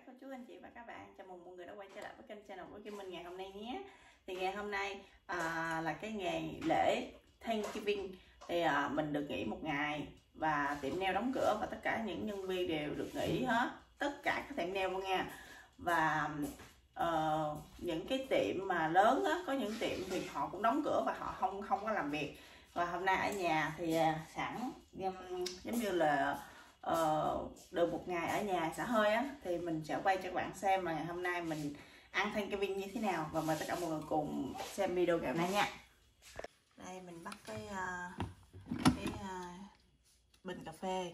các cô chú anh chị và các bạn chào mừng mọi người đã quay trở lại với kênh channel của Kim Minh ngày hôm nay nhé. Thì ngày hôm nay à, là cái ngày lễ Thanksgiving. Thì à, mình được nghỉ một ngày và tiệm nail đóng cửa và tất cả những nhân viên đều được nghỉ hết. Tất cả các tiệm nail luôn nha. Và uh, những cái tiệm mà lớn á có những tiệm thì họ cũng đóng cửa và họ không không có làm việc. Và hôm nay ở nhà thì à, sẵn giống giống như là uh, được một ngày ở nhà xả hơi á thì mình sẽ quay cho các bạn xem là ngày hôm nay mình ăn thanh cái viên như thế nào và mời tất cả mọi người cùng xem video ngày hôm nay nha. Đây mình bắt cái uh, cái uh, bình cà phê.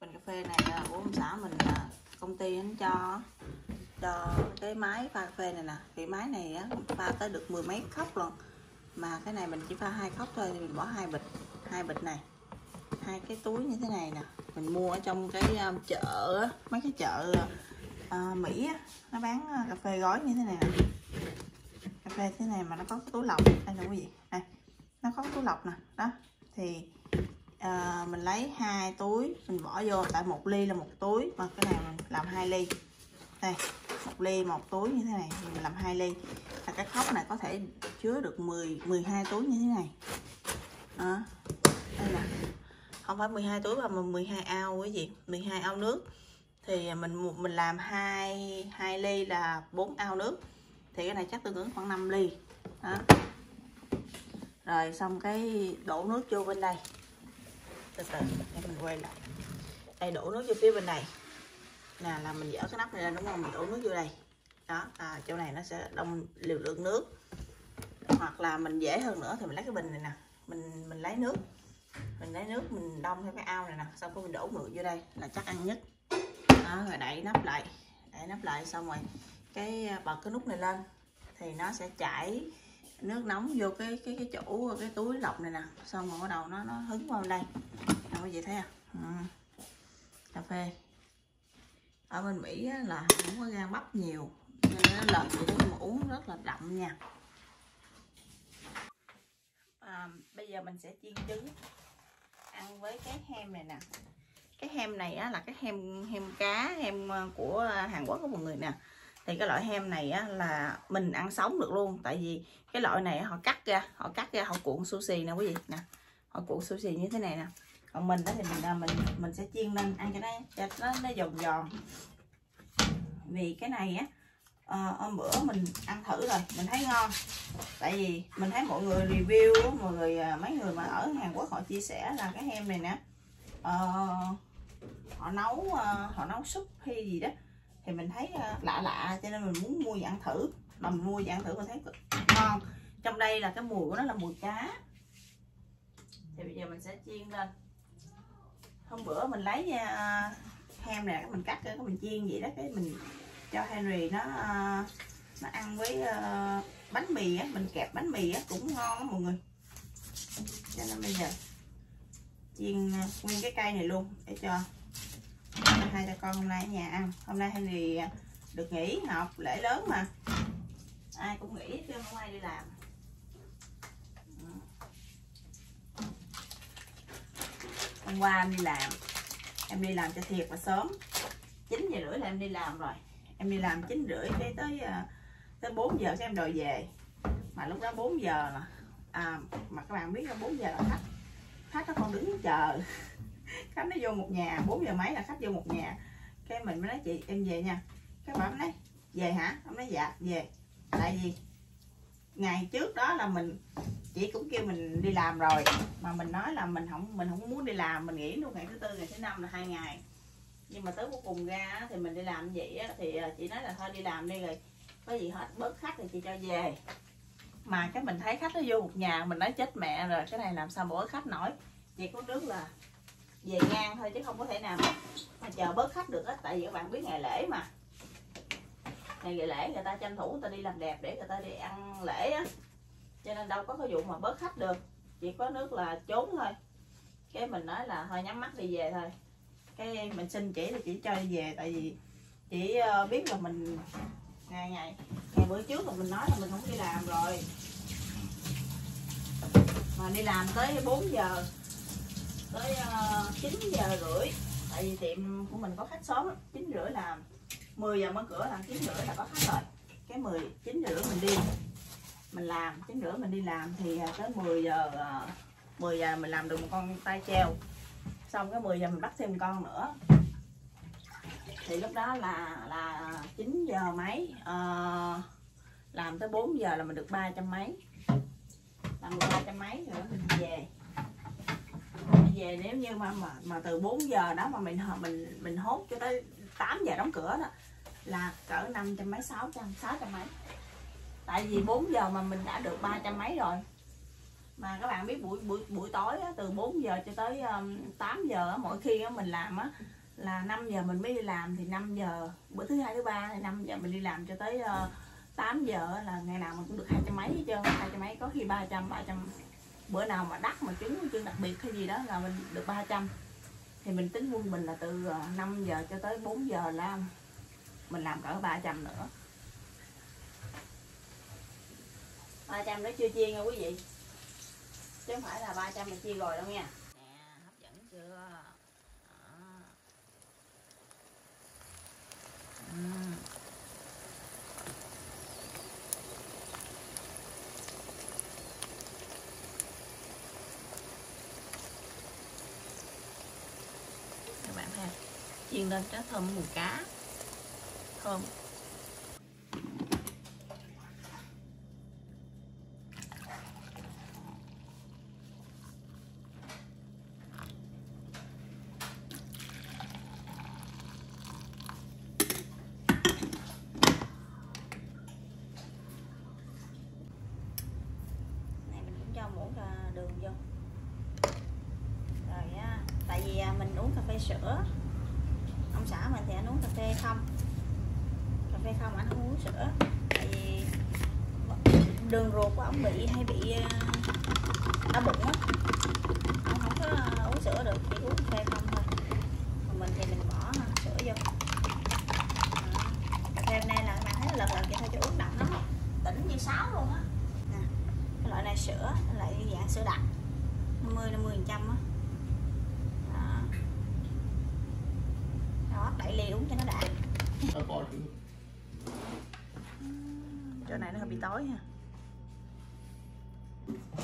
Bình cà phê này uh, của ông xã mình uh, công ty hắn cho cho cái máy pha cà phê này nè. Cái máy này á pha tới được mười mấy cốc luôn mà cái này mình chỉ pha hai cốc thôi thì mình bỏ hai bịch hai bịch này hai cái túi như thế này nè. Mình mua ở trong cái ờ, chợ mấy cái chợ à, Mỹ á, nó bán cà phê gói như thế này nè. Cà phê thế này mà nó có cái túi lọc đây là cái gì. Đây nó có cái túi lọc nè đó. Thì à, mình lấy hai túi mình bỏ vô tại một ly là một túi mà cái này mình làm hai ly. Đây một ly một túi như thế này thì mình làm hai ly. Là cái khóc này có thể chứa được 10 12 túi như thế này không phải 12 túi mà 12 ao cái gì 12 ao nước. Thì mình mình làm hai hai ly là 4 ao nước. Thì cái này chắc tương ứng khoảng 5 ly. Đó. Rồi xong cái đổ nước vô bên đây. Từ từ để mình quay lại. Đây đổ nước vô phía bên này. Nè là mình dỡ cái nắp này ra đúng không? Mình đổ nước vô đây. Đó à, chỗ này nó sẽ đông liều lượng nước. Hoặc là mình dễ hơn nữa thì mình lấy cái bình này nè. Mình mình lấy nước mình lấy nước mình đông theo cái ao này nè xong rồi mình đổ mượn vô đây là chắc ăn nhất. Đó, rồi đậy nắp lại đậy nắp lại xong rồi cái à, bật cái nút này lên thì nó sẽ chảy nước nóng vô cái cái cái chỗ cái túi lọc này nè. Xong rồi bắt đầu nó nó hứng vào đây. Đâu có gì thấy à? Ừ. cà phê. Ở bên Mỹ á, là không có gan bắp nhiều nên nó lợn thì nó uống rất là đậm nha. À, bây giờ mình sẽ chiên trứng ăn với cái hem này nè. Cái hem này á, là cái hem hem cá hem ờ, của Hàn Quốc của mọi người nè. Thì cái loại hem này á, là mình ăn sống được luôn tại vì cái loại này họ cắt ra họ cắt ra họ cuộn sushi nè quý vị nè. Họ cuộn sushi như thế này nè. Còn mình đó thì mình à, mình mình sẽ chiên lên ăn cho nó cho nó nó giòn giòn. Vì cái này á à, hôm bữa mình ăn thử rồi mình thấy ngon. Tại vì mình thấy mọi người review mọi người à, mấy người mà ở Hàn Quốc họ chia sẻ là cái hem này nè uh, họ nấu uh, họ nấu súp hay gì đó. Thì mình thấy uh, lạ lạ cho nên mình muốn mua dạng ăn thử. Mà mình mua dạng ăn thử mình thấy ngon. Trong đây là cái mùi của nó là mùi cá. Thì bây giờ mình sẽ chiên lên. Hôm bữa mình lấy uh, hem nè mình cắt cái mình chiên vậy đó cái mình cho Henry nó uh, nó ăn với uh, bánh mì á mình kẹp bánh mì á cũng ngon lắm mọi người. Cho nên bây giờ chiên ờ, nguyên cái cây này luôn để cho hai cha con hôm nay ở nhà ăn. Hôm nay Henry được nghỉ học lễ lớn mà. Ai cũng nghỉ chứ không ai đi làm. Hôm qua em đi làm em đi làm cho thiệt và sớm. 9 giờ rưỡi là em đi làm rồi em đi làm chín rưỡi cái tới ờ, tới 4 giờ xem em đòi về. Mà lúc đó 4 giờ là à, mà các bạn biết là 4 giờ là khách. Khách nó còn đứng chờ. Khách nó vô một nhà 4 giờ mấy là khách vô một nhà. Cái mình mới nói chị em về nha. Cái bạn nói về hả? Ông nói dạ về. Tại vì ngày trước đó là mình chị cũng kêu mình đi làm rồi. Mà mình nói là mình không mình không muốn đi làm mình nghỉ luôn ngày thứ tư ngày thứ năm là hai ngày nhưng mà tới cuối cùng ra thì mình đi làm vậy á, thì ờ, chị nói là thôi đi làm đi rồi có gì hết bớt khách thì chị cho về. Mà cái mình thấy khách nó vô một nhà mình nói chết mẹ rồi cái này làm sao bữa khách nổi. Chị có nước là về ngang thôi chứ không có thể nào mà chờ bớt khách được á tại vì các bạn biết ngày lễ mà. Ngày lễ người ta tranh thủ người ta đi làm đẹp để người ta đi ăn lễ á cho nên đâu có cái vụ mà bớt khách được. Chỉ có nước là trốn thôi. Cái mình nói là thôi nhắm mắt đi về thôi cái mình xin chỉ thì chỉ cho về tại vì chỉ ờ, biết là mình ngày ngày ngày bữa trước là mình nói là mình không đi làm rồi. Mà đi làm tới 4 giờ tới ờ, uh, 9 giờ rưỡi tại vì tiệm của mình có khách sớm 9 rưỡi làm. 10 giờ mở cửa là 9 rưỡi là có khách rồi. Cái 10 9 rưỡi mình đi mình làm 9 rưỡi mình đi làm thì ờ, tới 10 giờ à, 10 giờ mình làm được một con tay treo xong cái 10 giờ mình bắt thêm con nữa. Thì lúc đó là là 9 giờ mấy à, làm tới 4 giờ là mình được ba trăm mấy. Làm được ba trăm mấy rồi mình về. Mình về nếu như mà mà, mà từ 4 giờ đó mà mình mình mình hốt cho tới 8 giờ đóng cửa đó là cỡ năm trăm mấy sáu trăm sáu trăm mấy. Tại vì 4 giờ mà mình đã được ba trăm mấy rồi mà các bạn biết buổi buổi buổi tối á, từ 4 giờ cho tới um, 8 giờ á, mỗi khi á, mình làm á là 5 giờ mình mới đi làm thì 5 giờ bữa thứ hai thứ ba thì 5 giờ mình đi làm cho tới uh, 8 giờ là ngày nào mình cũng được hai trăm mấy hết trơn. Hai trăm mấy có khi 300 300 bữa nào mà đắt mà trứng trứng đặc biệt hay gì đó là mình được 300 thì mình tính quân mình là từ uh, 5 giờ cho tới 4 giờ là mình làm cỡ 300 nữa. 300 nó chưa chiên nha quý vị chứ không phải là 300 là chia rồi đâu nha nè hấp dẫn chưa Đó. Ừm. các bạn thấy chiên lên cho thơm mùi cá thơm này mình cũng cho muỗng cà đường vô rồi á tại vì à, mình uống cà phê sữa ông xã mình thì anh uống cà phê không cà phê không? Anh không uống sữa. Tại vì đường ruột của ông bị hay bị ờ, đau bụng á. Ông không có uống sữa được, chỉ uống cà phê không thôi. Còn mình thì mình bỏ sữa vô. Ờ, cà phê hôm nay là mình bạn thấy lần lần vậy thôi cho uống đậm lắm. Tỉnh như sáo luôn á. Cái loại này sữa lại dạng sữa đặc. 50 50 phần trăm á đó. đó đẩy ly uống cho nó đã Nó có chữ chỗ này nó hơi bị tối ha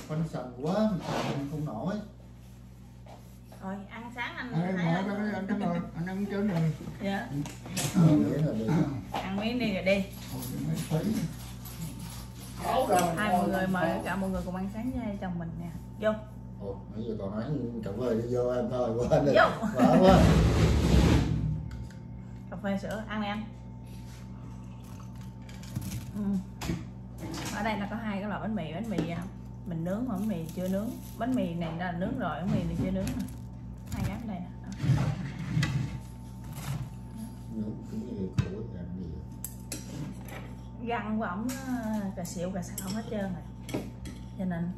Quanh sần quá, mình không nổi thôi ăn sáng anh Ê, thấy anh cái nồi, anh ăn chén này. dạ. Đi ăn miếng đi rồi đi Ôi, mấy thấy. Tháo ra hai mọi người mời cả mọi người cùng ăn sáng với chồng mình nè vô Ồ, nãy giờ còn nói cà phê đi vô em thôi, qua đi Vô. Vợ quá cà phê sữa ăn đi anh ừ. Ở đây là có hai cái loại bánh mì bánh mì à, mình nướng mà bánh mì chưa nướng. Bánh mì này là nướng rồi bánh mì này chưa nướng hai cái đây găng của ổng nó cà xỉu cà xạo hết trơn rồi. Cho nên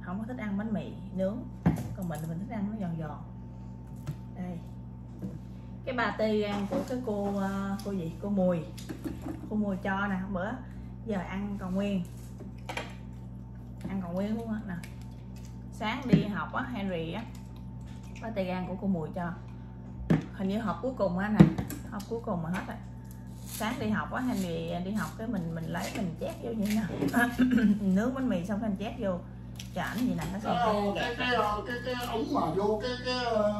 không có thích ăn bánh mì nướng. Còn mình thì mình thích ăn nó giòn giòn. Đây. Cái ba tê ăn của cái cô ờ, cô gì? Cô mùi. Cô mùi cho nè. Bữa giờ ăn còn nguyên. Ăn còn nguyên luôn á nè. Sáng đi học á Henry á ba tê gan của cô mùi cho. Hình như hộp cuối cùng á nè. Hộp cuối cùng mà hết rồi. Sáng đi học á Henry đi học cái mình mình lấy mình chét vô như nào. Nướng bánh mì xong cái anh chét vô. Cho ảnh gì nè nó xong Cái, cái, cái, cái, cái ống mà vô cái, cái ờ,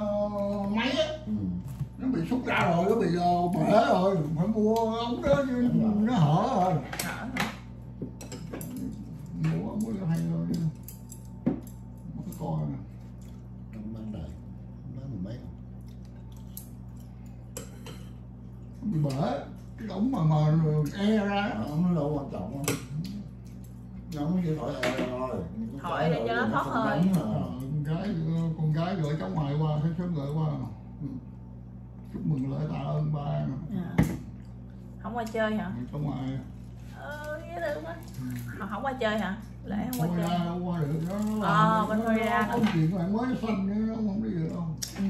máy á, Ừ. nó bị xúc ra rồi, nó bị ờ, bể rồi. Phải mua ống đó chứ nó hở rồi. hở hả? Mua ống đó hay rồi. Một cái coi nè. Không bán đời Bán mười mấy Nó bị bể. Cái ống mà e ra. Đó, nó đâu quan trọng không Nó không chỉ hỏi e thôi Hỏi để cho nó thoát hơi. Con gái con gái gửi cháu ngoài qua thấy sớm gửi qua Ừ. chúc mừng lễ tạ ơn ba À. không qua chơi hả cháu ngoài ờ thương quá họ không qua chơi hả lễ không qua Thôi chơi ra qua được nó nó Ờ, bên nó nữa. có chuyện mà mới xanh nữa nó không đi được đâu ừ.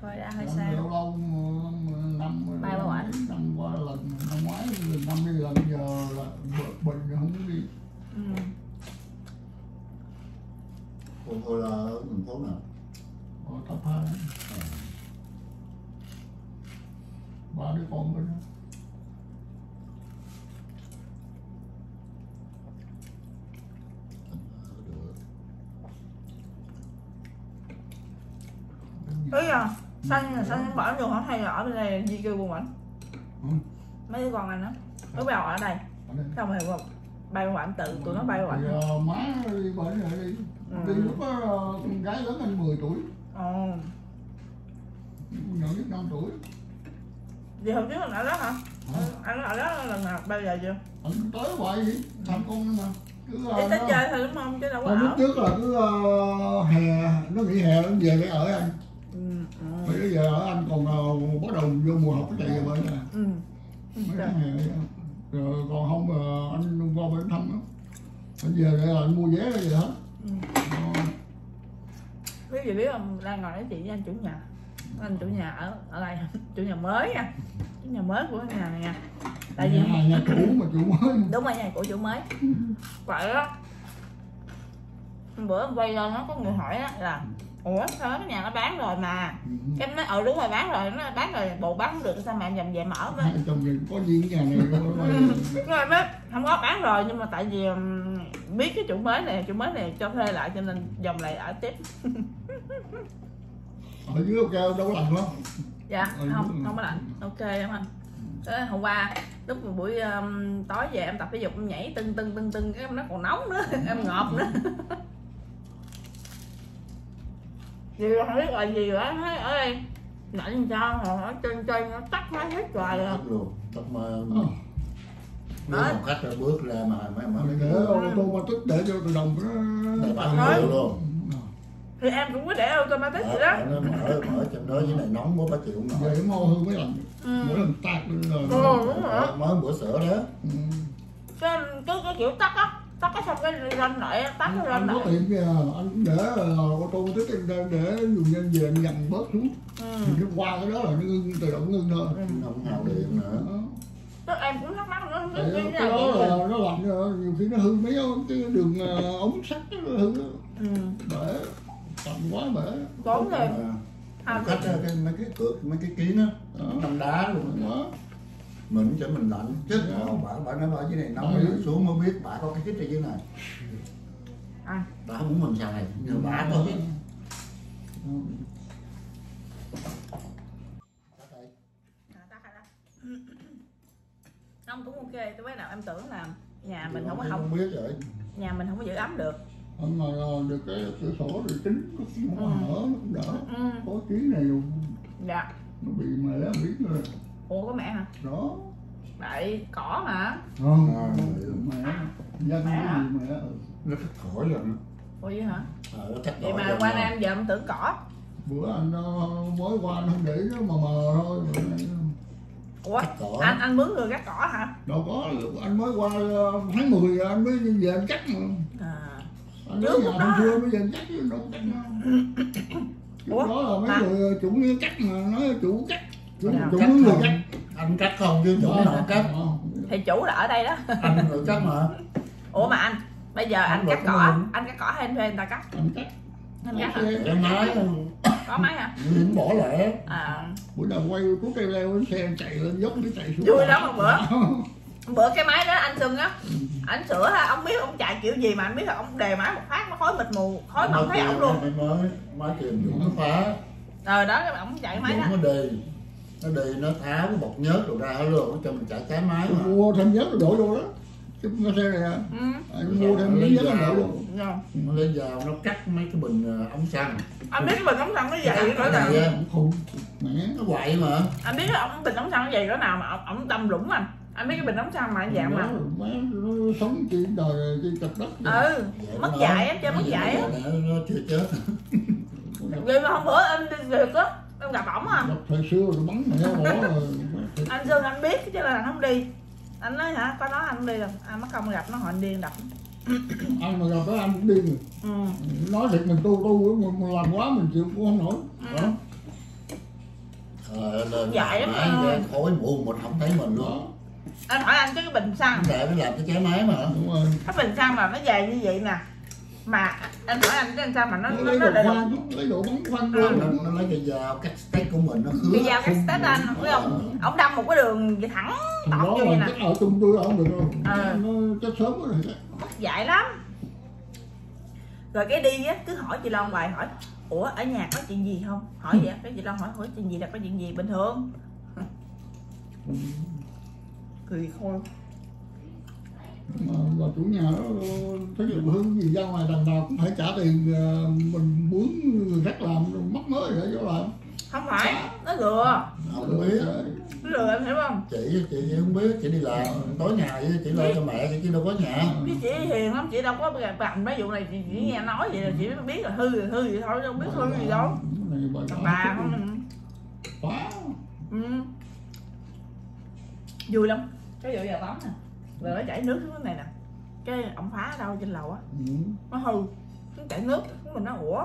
thôi ra hơi xa lâu lâu mà năm Ba bảo ảnh. năm qua lần năm ngoái năm đi lần giờ là bệnh không đi. Ừ. Cô thôi là ở thành phố nào? Ở tập hai. Ba đứa con bên đó ý là xanh là xanh bỏ luôn hả hay là ở bên đây di cư buôn ảnh? Ừ. mấy đứa con anh á. Mới vào ở đây. Xong rồi bay qua ảnh tự tụi nó bay qua Thì, ảnh ờ, má đi bệnh rồi đi. Ừ. đi lúc đó ờ, con gái lớn anh 10 tuổi. Ồ nhỏ nhất 5 tuổi. Vậy hồi trước anh ở đó hả? Hả? anh ở đó lần nào bao giờ chưa? Anh tới hoài vậy. Thăm con mà. Cứ ờ, tới nó- chơi thôi đúng không? Chứ đâu có Ờ, lúc trước là cứ ờ, hè nó nghỉ hè nó về để ở anh. ừ ừ bây giờ ở anh còn ờ, bắt đầu vô mùa học cái về bên nè. Ừ. Mấy tháng hè vậy đó. rồi còn không ờ, anh qua bên thăm á. Anh về đây là anh mua vé rồi vậy hết. Ừ. Ờ, quý vị biết không đang ngồi nói chuyện với anh chủ nhà. Anh chủ nhà ở ở đây. Chủ nhà mới nha. Chủ nhà mới của nhà này nha. Tại vì nhà, nhà cũ mà chủ mới. Đúng rồi nhà của chủ mới. Vậy đó Hôm bữa em quay lên nó có người hỏi á là ủa sao cái nhà nó bán rồi mà. Ừ. cái em nói ờ đúng rồi bán rồi. Nó bán rồi bộ bán không được sao mà em dầm về mở với chồng mình có cái nhà này rồi mới không có bán rồi nhưng mà tại vì biết cái chủ mới này chủ mới này cho thuê lại cho nên dòng lại ở tiếp. Ở dưới ok đâu có lạnh dạ Ừ, không đúng rồi. không có lạnh. Ok em anh Thế hôm qua lúc mà buổi um, tối về em tập thể dục em nhảy tưng tưng tưng tưng cái em nó còn nóng nữa em ngọt nữa gì rồi không biết là gì rồi thấy ở đây lạnh sao mà ở trên trên nó tắt máy hết rồi à. tắt luôn tắt mà Ờ. nếu Đó. một khách ra bước ra mà mà mấy để ô tô ma tích để cho tự động để nó nhiều luôn thì em cũng có để automatic vậy đó ở nó mở mở trong đó dưới này nóng quá bác chịu không nổi về mau hơn mới lạnh ừ. mỗi lần tạt lên là Ừ, đúng rồi. mới bữa sữa đó Ừ. cái, cái cái kiểu tắt á tắt cái xong cái ranh lại tắt cái ranh anh có lại. tiệm kìa anh cũng để ô tô tích anh để, để dùng nhân về anh dằn bớt xuống. Ừ. thì nó qua cái đó là nó ngưng tự động ngưng thôi. Ừ. không hào điện nữa. Tức em cũng thắc mắc nữa không biết Tại cái cái nào đó là nó rồi nhiều khi nó hư mấy cái đường ờ, ống sắt nó hư. Đó. ừ. bể chậm quá bể. Tốn rồi à, khách cái mấy cái cửa mấy cái kiến á. Nằm đá luôn. Đó mình cho mình lạnh chứ Dạ. còn bà bà nó ở dưới này nóng Ừ. rồi xuống mới biết bà có cái kít ở dưới này à. bà không muốn mình xài nhưng bà có rồi đó. không cũng ok tôi bắt đầu em tưởng là nhà mình không có không biết rồi nhà mình không có giữ ấm được ở ngoài ờ, được cái cửa sổ rồi kính nó cũng không Ừ. hở nó cũng đỡ ừ. có kiến này nó dạ bị mẻ biết rồi ủa có mẹ hả? Đó tại cỏ mà. Không À, mẹ dân Mẹ hả? mẹ nó cắt khỏi rồi ủa vậy hả? Ờ, nó cắt vậy mà qua mà. nam giờ em tưởng cỏ. Bữa anh ờ, mới qua anh không để nó mờ mờ thôi nay ủa cỏ. anh anh mướn người cắt cỏ hả? Đâu có anh mới qua ờ, tháng 10 rồi anh mới về anh cắt mà. À. anh Trước lúc đó- xưa mới về anh cắt chứ đâu có cắt Ủa? đó là mấy Mà- người chủ như cắt mà nói chủ cắt chủ, chủ Cắt người cắt anh cắt không chứ chủ nào cắt thì chủ là ở đây đó. Anh người cắt mà. Ủa mà anh bây giờ anh Không cắt cỏ được. anh cắt cỏ hay anh thuê người ta cắt? Anh cắt. Anh cắt hả? em nói có máy hả? Những bỏ lẻ. À. Bữa nào quay cuốn cây leo cái xe anh chạy lên dốc cái chạy xuống. Vui lắm một bữa. bữa cái máy đó anh xuân á anh sửa ha ông biết ông chạy kiểu gì mà anh biết là ông đề máy một phát nó khói mịt mù khói mà không thấy ổng luôn. mới mới máy kìm dũng nó phá. Ờ đó cái ông chạy cái máy đó. nó đi nó đi nó tháo cái bọc nhớt rồi ra luôn nó cho mình chạy trái máy mà. mua thêm nhớt rồi đổ vô đó. Cái xe này à ừ. anh mua thêm miếng nhớt anh đổ vô. Rồi. nó lên vào nó cắt mấy cái bình ờ, ống xăng. Anh biết cái bình ống xăng nó dày cỡ Cái nào? khùng mẹ. Nó quậy mà. Anh biết cái ống bình ống xăng nó dày cỡ nào mà ổng- đâm lũng anh. Anh biết cái bình ống xăng mà anh dạng mà. má nó sống trên đời trên cặp đất rồi. ừ mất dạy á chơi mất dạy á. nó, nó chưa chết. Vậy mà hôm bữa em đi việc á em gặp ổng à thời xưa rồi bắn mẹ bỏ rồi. Anh dương anh biết chứ là anh không đi. Anh nói hả có nói anh không đi đâu anh mất công gặp nó họ anh điên đập. Anh mà gặp đó anh cũng điên rồi ừ. nói thiệt mình tu tu mình, mình làm quá mình chịu cũng không nổi. Ừ. Ờ, lên Dạy lắm máy rồi. ra khói mù mình không thấy mình luôn. Anh hỏi anh chứ cái bình xăng. Tại nó làm cái trái máy mà. Đúng rồi. Cái bình xăng mà nó dày như vậy nè mà anh hỏi anh cái sao mà nó nó nó đủ khoan lấy đồ bắn khoan Ừ. ra nó, lấy cái dao cắt steak của mình nó khứa cái dao cái tết anh biết không? Ổng đâm một cái đường vậy thẳng tọt vô vậy nè. ở tung tôi không được đâu. Ờ. nó chết sớm rồi. Dại lắm. Rồi cái đi á cứ hỏi chị Loan hoài hỏi ủa ở nhà có chuyện gì không? Hỏi vậy cái chị Loan hỏi hỏi chuyện gì là có chuyện gì bình thường? Cười khôi mà, mà chủ nhà đó thấy được hướng gì ra ngoài đằng nào cũng phải trả tiền ờ, mình muốn người khác làm mất mới để cho làm. Không phải nó lừa không biết nó lừa em hiểu không? Chị chị không biết chị đi làm tối ngày chị lo cho mẹ chị chứ đâu có nhà. Cái chị hiền lắm chị đâu có bằng mấy vụ này chị chỉ nghe nói vậy là chị biết là hư thì hư vậy thôi đâu biết hư gì đâu. Thằng bà không quá. Ừ. vui lắm. Cái vụ giờ tắm nè rồi nó chảy nước xuống cái này nè. Cái ông phá đâu trên lầu á? Ừ. nó hư. Nó chảy nước mình nó ủa?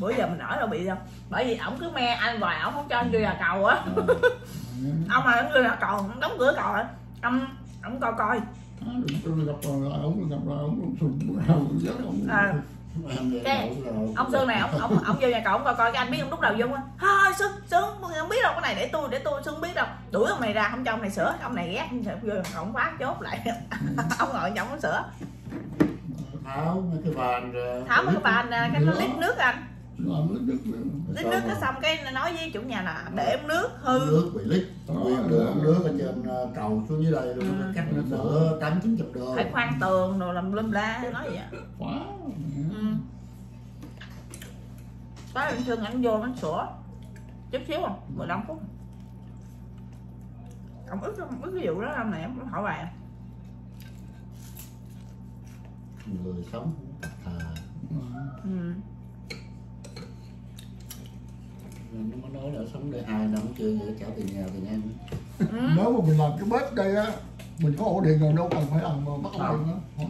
Bữa giờ mình ở đâu bị đâu bởi vì ổng cứ me anh hoài ổng không cho anh vô nhà cầu á. Ông mà vô nhà cầu ông đóng cửa cầu á ông ông coi coi. Á, đừng tôi gặp rồi ông gặp rồi ông ông sùng đầu rất à, vậy Cái- ông Sơn này ông ông ông vô nhà cậu ông coi coi cái anh biết ông lúc đầu vô á thôi Sơn Sơn không biết đâu cái này để tôi để tôi không biết đâu. Đuổi ông này ra không cho ông này sửa ông này ghét vô nhà cậu khóa chốt lại. Ông ngồi trong ông sửa. Tháo mấy cái ra. Tháo mấy cái bàn cái nó lít nước anh làm lít nước. Lít nước cái xong cái nói với chủ nhà là để ống nước hư. Nước bị lít. Nguyên đường nước ở trên ờ, cầu xuống dưới đây luôn. Ừ. nó cách nó cỡ tám chín chục đô phải khoan tường rồi làm lum la nói vậy á. quá. Ừ. có anh Sơn anh vô anh sửa. Chút xíu không 15 phút. Ông ức ông ức cái vụ đó ông này ông hỏi bài à? người sống. à ừ. Nó mới nói là sống đây hai năm chưa vậy trả tiền nhà tiền ăn. Ừ. nếu mà mình làm cái bếp đây á mình có ổ điện rồi đâu cần phải làm mà bắt ổ điện á.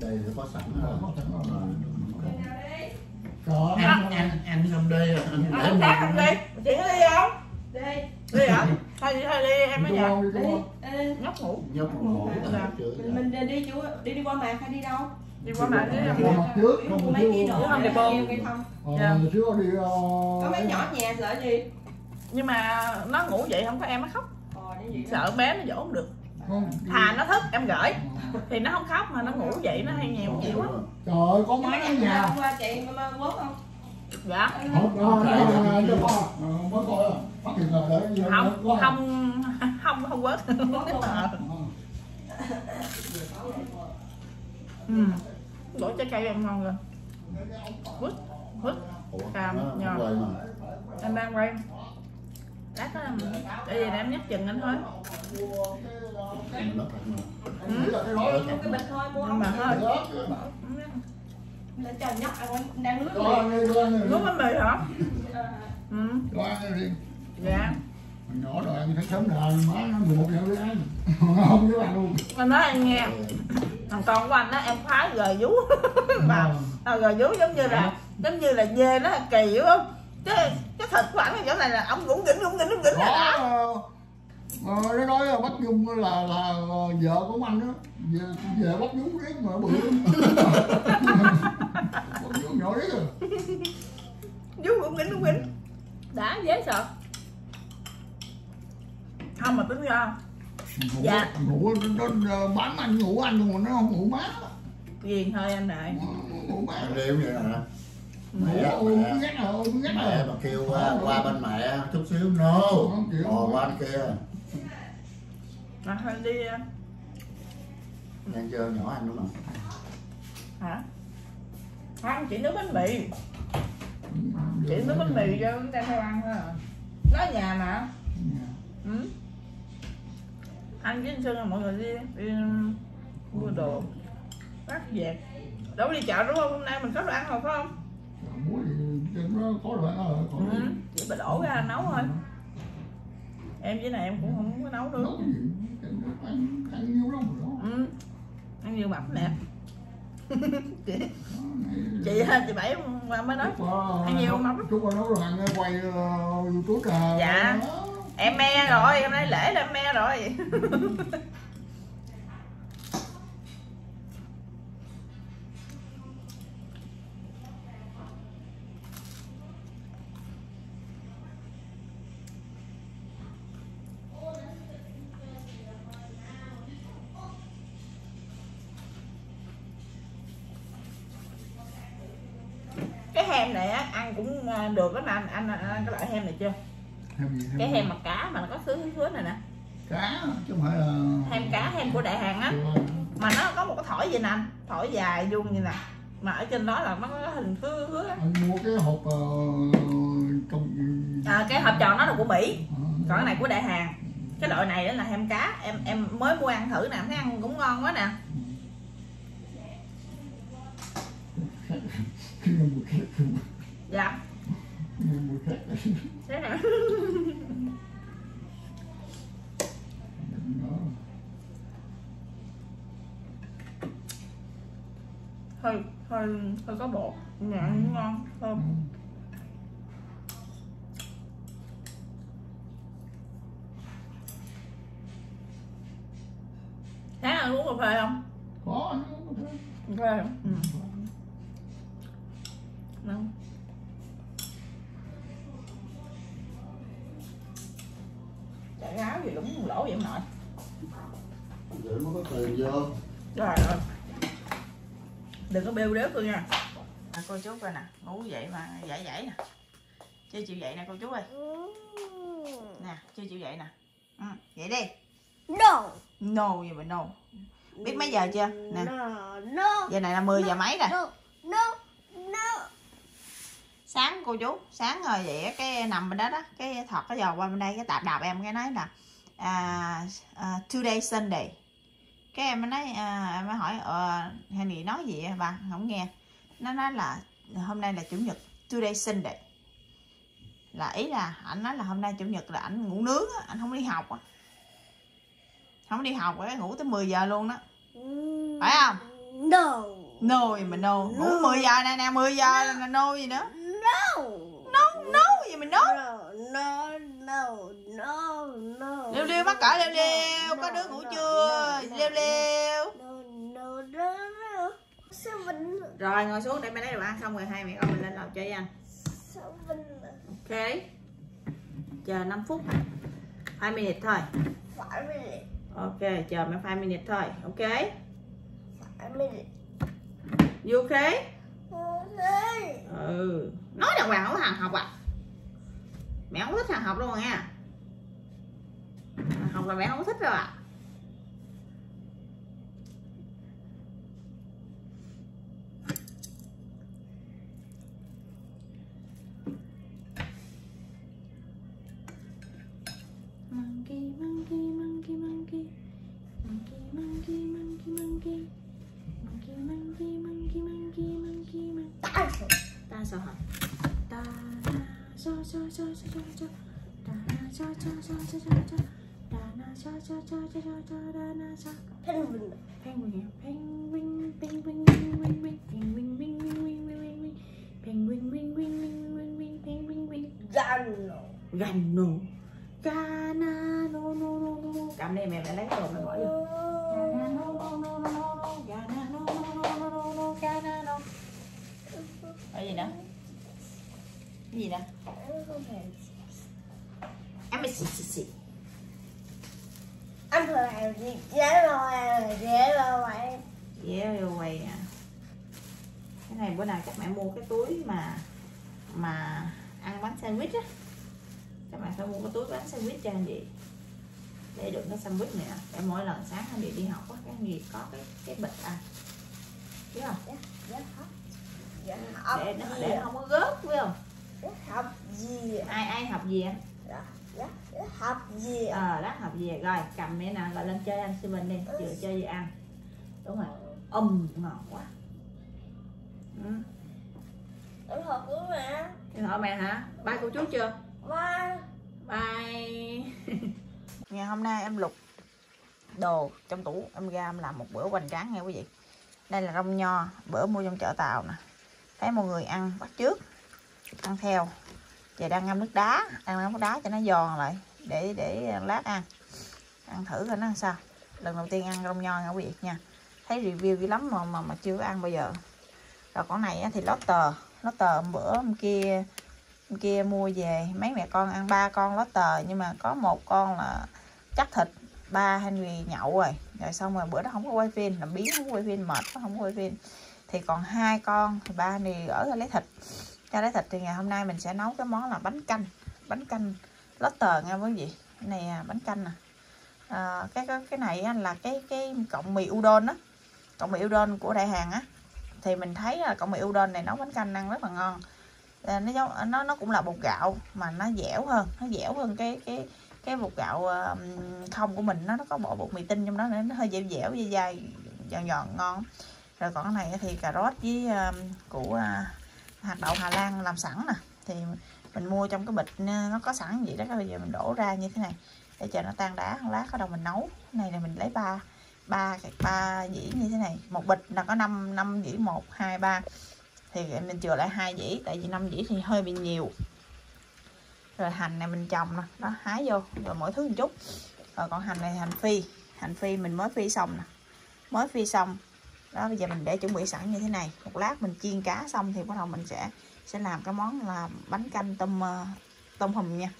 Đây thì có sẵn Ờ, rồi có sẵn rồi. Ờ. có. Ăn ăn ăn xong đi à. anh để không không đi. Chị có đi không? Đi. đi hả? Thôi đi thôi đi em nhà? con đi nhóc ngủ. Nhóc ngủ. Dạ. mình mình đi chú đi đi qua mạc hay đi đâu? Đi qua mà đi Đi qua mặt trước không mấy đi kia đồ Không, đi để bơm. yêu cây thông. Dạ. ờ đi ờ, Có mấy nhỏ nhà sợ gì? nhưng mà nó ngủ vậy không có em nó khóc Ờ sợ bé nó dỗ không được không thà nó thức em gửi thì nó không khóc mà nó ngủ vậy nó hay nhiều chịu á trời ơi có máy ở nhà Hôm qua chị mà quất không? dạ không đó Ờ, mới coi à. phát hiện là để không có không không không quớt Quất? Ừ. đổ trái cây em ngon rồi quýt quýt Cam, nhò. em đang quay. Lát đó em để gì để em nhắc chừng anh thôi. Ừ. Cái đó- Mua cái bịch thôi. Mua nhưng không? mà thôi. Để cho nhóc ăn đang nước ăn ăn nuốt bánh mì hả? Ờ, ừ. Đồ Nhỏ đồ ăn thấy sớm là má nó 11 giờ đi ăn. Không biết ăn luôn. anh nói anh nghe thằng con của anh á em phá gờ vú. Mà à, gờ vú giống như là giống như là dê nó kỳ hiểu không? Cái cái thịt của ảnh ở chỗ này là ông cũng gỉnh cũng gỉnh cũng gỉnh Đó, là ờ, nó nói bắt Dung là là vợ của anh đó về, về bắt Dung riết mà bự bắt Dung nhỏ riết rồi vú cũng gỉnh cũng gỉnh đã dễ sợ không mà tính ra. Ngủ, Dạ. ngủ nó, nó bám anh ngủ anh luôn mà nó không ngủ má. Ghiền thôi anh này ngủ má đêm vậy ngủ Mẹ, ôi mẹ. ghét rồi mẹ mà kêu qua, qua bên mẹ chút xíu no. Ồ qua bên kia. Mà thôi đi ờ, đang chơi nhỏ anh đúng không? Hả? Không chỉ nấu bánh mì. Chỉ nấu bánh mì cho chúng ta theo ăn thôi à. Nó nhà mà. Ừ. anh với Sơn là mọi người đi. Đi mua đồ bắt về đâu đi chợ đúng không? Hôm nay mình có đồ ăn rồi phải không? Muối có đồ ăn rồi còn ừ. chỉ bà đổ ra nấu thôi. Em với này em cũng không có nấu nấu được cái gì ăn ăn nhiêu lắm rồi đó. Ừ. ăn nhiều mập nè. Chị chị chị bảy qua mới nói. Ờ, Ăn nhiều lắm. Chúc con nấu đồ ăn quay uh, youtube à Dạ. Em me rồi hôm nay lễ là em me rồi. Cái hem này á, ăn cũng à, được lắm mà. Anh anh anh ăn cái loại hem này chưa? Gì? cái hem mặt cá mà nó có khứa khứa này nè. Cá chứ không phải là hem cá hem của đại hàng á. Mà nó có một cái thỏi gì nè thỏi dài vuông như nè. Mà ở trên đó là nó có hình á. anh mua cái hộp ờ, công à, cái hộp tròn nó là của mỹ. Ờ, còn cái này của đại hàng. Cái loại này đó là hem cá. Em em mới mua ăn thử nè thấy ăn cũng ngon quá nè. Dạ thế Đó. hơi hơi hơi có bột cũng ngon thơm sáng ăn uống cà phê không có uống cà phê. cà phê không ừ. Ngon. Chạy áo gì đúng lỗ vậy ông nội vậy mới có tiền vô Trời ơi Đừng có bêu đếu tôi nha à, Cô chú coi nè Ngủ dậy mà dậy dậy nè Chưa chịu dậy nè cô chú ơi Nè chưa chịu dậy nè ừ, Dậy đi No. No gì mà no Biết mấy giờ chưa Nè No. No. Giờ này là 10 giờ mấy rồi. No. Sáng cô chú Sáng rồi vậy cái nằm bên đó đó Cái thọt cái giò qua bên đây Cái tạp đạp em cái nói là à, à, Today Sunday. Cái em mới nói à, em mới hỏi ờ, Henry nói gì vậy? Bà không nghe. Nó nói là hôm nay là chủ nhật today Sunday. Là ý là anh nói là hôm nay chủ nhật là anh ngủ nướng á, anh không đi học á. Không đi học ngủ tới 10 giờ luôn đó. Phải không? No. no mà no ngủ 10 giờ nè nè 10 giờ là no gì nữa No. no no gì mà no No. No. No. No. No. leo leo mắc cỡ leo leo có đứa ngủ chưa leo leo No. No. No. No. Seven. rồi ngồi xuống để mẹ lấy đồ ăn xong rồi hai mẹ con mình lên lầu chơi Seven. ok chờ 5 phút 2 minute thôi Five minutes. ok chờ mẹ 2 minute thôi ok Five minutes. you ok Okay. ừ nói đàng hoàng không có hàng học à. Mẹ không thích hàng học đâu mà nghe. Hàng học là mẹ không thích đâu à này bữa nào chắc mẹ mua cái túi mà mà ăn bánh sandwich á. Chắc mẹ phải mua cái túi bánh sandwich cho anh chị. Để đựng cái sandwich này. Để mỗi lần sáng anh chị đi học á, cái anh chị có cái cái bịch ăn. Biết không? Dễ học. Dễ học Để nó, gì? để nó không có gớt, biết không? Học gì? Ai ai học gì anh? Dễ học gì? ờ lát học về rồi cầm mẹ nè gọi lên chơi ăn seven đi vừa chơi vừa ăn đúng rồi âm ngon quá ừ. Em học của mẹ. Điện thoại mẹ hả? Bye cô chú chưa? Ba. bye. Ngày hôm nay em lục đồ trong tủ em ra em làm một bữa hoành tráng nghe quý vị. Đây là rong nho bữa mua trong chợ tàu nè. Thấy mọi người ăn bắt trước ăn theo. Giờ đang ngâm nước đá đang ngâm nước đá cho nó giòn lại để để lát ăn. Ăn thử coi nó làm sao. Lần đầu tiên ăn rong nho nha quý vị nha. Thấy review dữ lắm mà mà, mà chưa ăn bao giờ rồi con này thì lót tờ lót tờ hôm bữa hôm kia hôm kia mua về mấy mẹ con ăn ba con lót tờ nhưng mà có một con là chắc thịt ba Henry nhậu rồi. Rồi xong rồi bữa đó không có quay phim làm biến không có quay phim mệt quá không có quay phim. Thì còn hai con thì ba thì ở ra lấy thịt. Ra lấy thịt thì ngày hôm nay mình sẽ nấu cái món là bánh canh bánh canh lót tờ nghe quý vị. Cái này à, bánh canh nè à, cái, cái cái này là cái cái cọng mì udon á cộng mì udon của đại hàng á thì mình thấy là cộng mì udon này nấu bánh canh ăn rất là ngon. À, nó giống nó nó cũng là bột gạo mà nó dẻo hơn nó dẻo hơn cái cái cái bột gạo không của mình. Nó nó có bỏ bột mì tinh trong đó nên nó hơi dẻo dẻo dai dai giòn giòn ngon. Rồi còn cái này thì cà rốt với củ à, hạt đậu Hà Lan làm sẵn nè. Thì mình mua trong cái bịch nó có sẵn vậy đó bây giờ mình đổ ra như thế này để chờ nó tan đá lát bắt đầu mình nấu. Cái này là mình lấy ba ba ba dĩ như thế này. Một bịch là có 5 năm dĩ, một, hai, ba. Thì mình chừa lại hai dĩ, tại vì năm dĩ thì hơi bị nhiều. Rồi hành này mình trồng nè, đó, hái vô, rồi mỗi thứ một chút. Rồi còn hành này, hành phi. Hành phi mình mới phi xong nè. Mới phi xong. Đó, bây giờ mình để chuẩn bị sẵn như thế này. Một lát mình chiên cá xong thì bắt đầu mình sẽ sẽ làm cái món là bánh canh tôm ờ, tôm hùm nha.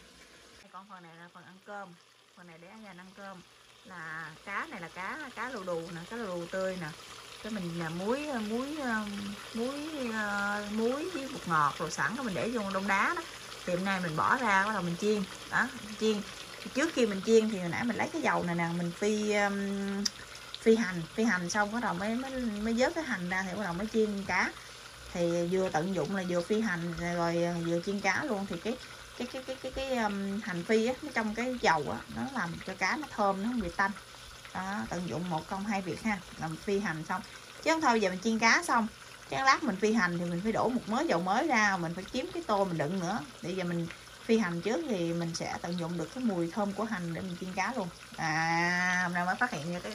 Còn phần này là phần ăn cơm. Phần này để dành ăn cơm là cá này là cá cá lù đù nè cá lù đù tươi nè. Cái mình là muối ờ, muối ờ, muối ờ, muối với bột ngọt rồi sẵn rồi mình để vô đông đá đó. Thì hôm nay mình bỏ ra bắt đầu mình chiên. Đó chiên. Trước khi mình chiên thì hồi nãy mình lấy cái dầu này nè mình phi um, phi hành phi hành xong bắt đầu mới mới mới vớt cái hành ra thì bắt đầu mới chiên cá thì vừa tận dụng là vừa phi hành rồi ờ, vừa chiên cá luôn. Thì cái cái cái cái cái cái um, hành phi á nó trong cái dầu á nó làm cho cá nó thơm nó không bị tanh. Đó, tận dụng một công hai việc ha làm phi hành xong. Chứ không thôi giờ mình chiên cá xong chắc lát mình phi hành thì mình phải đổ một mớ dầu mới ra mình phải kiếm cái tô mình đựng nữa. Bây giờ mình phi hành trước thì mình sẽ tận dụng được cái mùi thơm của hành để mình chiên cá luôn. À hôm nay mới phát hiện ra cái